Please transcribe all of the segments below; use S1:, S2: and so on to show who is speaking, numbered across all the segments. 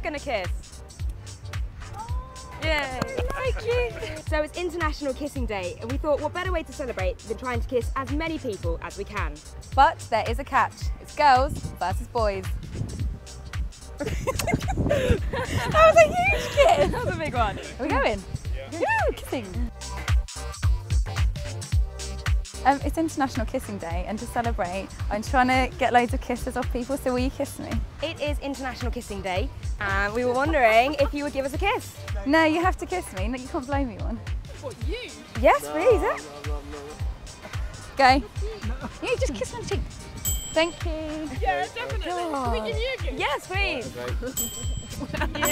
S1: they're gonna kiss. Oh, Yay! So cute. So it's International Kissing Day, and we thought what better way to celebrate than trying to kiss as many people as we can.
S2: But there is a catch. It's girls versus boys. that was a huge kiss.
S1: That was a big one.
S2: Are we going? Yeah. Woo, kissing. Um, it's International Kissing Day, and to celebrate, I'm trying to get loads of kisses off people. So will you kiss me?
S1: It is International Kissing Day, and we were wondering if you would give us a kiss.
S2: No, you have to kiss me. No, you can't blow me one.
S3: What, you?
S1: Yes, please. eh?
S2: Go. You just kiss my cheek. Thank you.
S3: Yeah, definitely. Can we give you a gift?
S1: Yes, please. Yay!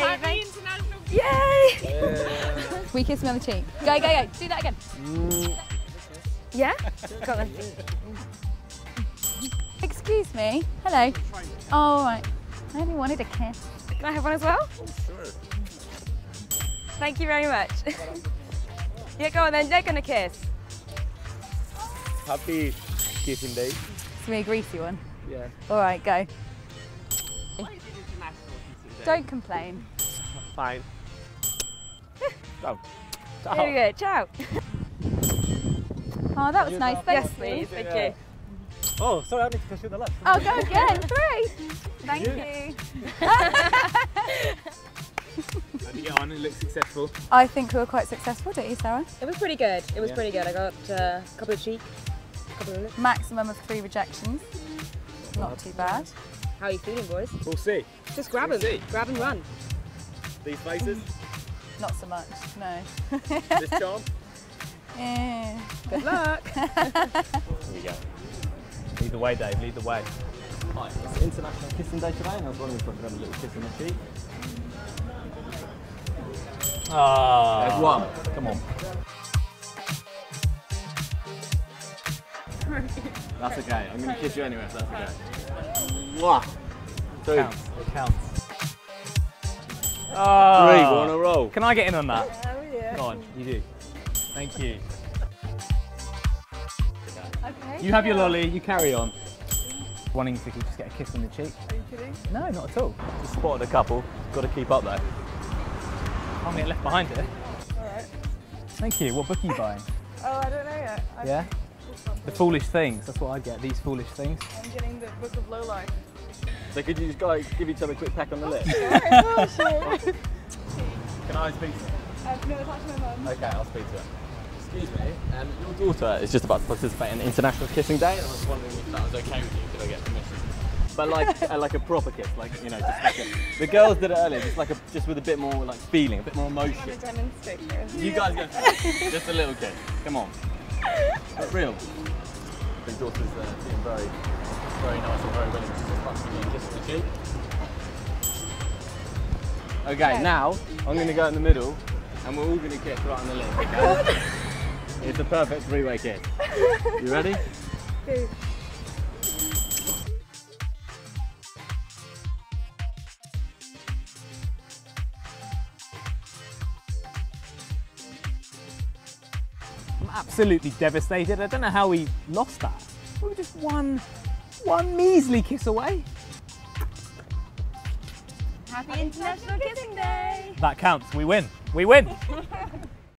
S3: Happy
S1: thank-
S3: International
S1: Yay!
S2: Will you kiss me on the cheek? Go, go, go. Do that again.
S1: Yeah? Go on.
S2: Excuse me. Hello. Oh, all right. I only wanted a kiss.
S1: Can I have one as well? Sure. Thank you very much. yeah, go on then. They're gonna kiss.
S4: Happy kissing day.
S2: It's me a greasy one.
S4: Yeah.
S2: All right, go.
S4: International kissing day.
S2: Don't complain.
S4: Fine. Go.
S1: Here we go. Ciao.
S2: Oh, that was nice.
S1: Yes,
S2: Thank
S1: please.
S2: you.
S1: Thank you.
S4: Oh, sorry, I need to push you on the left.
S2: Oh, go again. Three. Thank you.
S4: How do you get on? It looks successful.
S2: I think we were quite successful, don't you, Sarah?
S1: It was pretty good. It was
S4: Yeah.
S1: pretty good. I got uh, a couple of cheek, a couple of lips.
S2: Maximum of three rejections. Not too bad.
S1: How are you feeling, boys?
S4: We'll see.
S1: Just grab
S4: We'll
S1: them.
S4: see.
S1: Grab and run.
S4: These faces,
S2: Not so much, no.
S4: this charm.
S2: Yeah.
S1: Good luck.
S4: Here we go. Lead the way, Dave. Lead the way. Hi, it's International Kissing Day today, and I was wondering if I could have a little kiss on the cheek.
S5: Ah.
S4: There's one. Come on. That's okay. I'm going to kiss you anyway, so that's okay. Mwah. Two.
S5: Counts. It counts.
S4: Three.
S5: Ah.
S4: Go on a roll.
S5: Can I get in on that? Go on, you do. Thank you.
S2: Okay.
S5: You have your lolly, you carry on. Wanting to just get a kiss on the cheek.
S3: Are you kidding?
S5: No, not at all.
S4: Just spotted a couple. Got to keep up though.
S5: Can't get left behind here.
S3: Alright.
S5: Thank you. What book are you buying?
S3: Oh, I don't know yet. I
S5: Yeah? The Foolish Things. That's what I get. These foolish things.
S3: I'm getting the Book of Low Life.
S4: So could you just guys give each other a quick peck on the lips?
S3: oh, sure.
S4: Can I speak to her?
S3: Uh, no, talk to my mum.
S4: Okay, I'll speak to her. Excuse me, um, your daughter is just about to participate in International Kissing Day, and I was wondering if that was okay with you. Could I get permission? But like, uh, like a proper kiss, like you know, just like a, the girls did it earlier, just like a, just with a bit more like feeling, a bit more
S3: I'm gonna
S4: emotion.
S3: demonstrate here.
S4: You guys go first. just a little kiss. Come on. But real. The daughter's uh, being very, very nice and very willing. She's just about to give you a kiss on the cheek. Okay, now I'm going to go in the middle, and we're all going to kiss right on the lip. Okay? it's a perfect three-way kiss. You ready?
S3: Okay.
S5: I'm absolutely devastated. I don't know how we lost that. We were just one, one measly kiss away.
S1: Happy International Kissing Day.
S5: That counts. We win. We win.